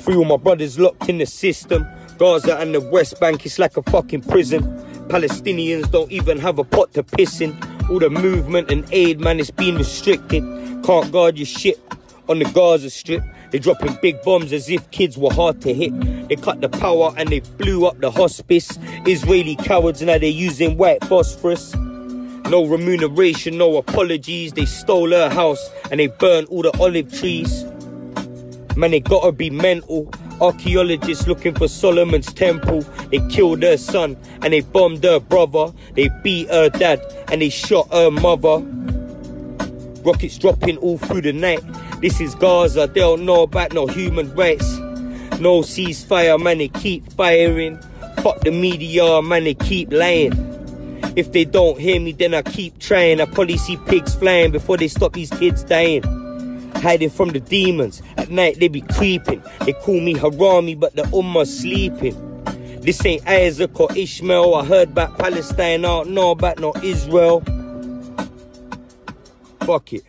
Three of my brothers locked in the system. Gaza and the West Bank, it's like a fucking prison. Palestinians don't even have a pot to piss in. All the movement and aid, man, it's been restricted. Can't guard your shit on the Gaza Strip. They're dropping big bombs as if kids were hard to hit. They cut the power and they blew up the hospice. Israeli cowards now they're using white phosphorus. No remuneration, no apologies. They stole her house and they burned all the olive trees. Man, they gotta be mental. Archaeologists looking for Solomon's temple. They killed her son and they bombed her brother. They beat her dad and they shot her mother. Rockets dropping all through the night. This is Gaza, they don't know about no human rights. No ceasefire, man, they keep firing. Fuck the media, man, they keep lying. If they don't hear me, then I keep trying. I probably see pigs flying before they stop these kids dying. Hiding from the demons. At night they be creeping. They call me Harami, but the Ummah's sleeping. This ain't Isaac or Ishmael. I heard about Palestine, I don't know about no Israel. Fuck it.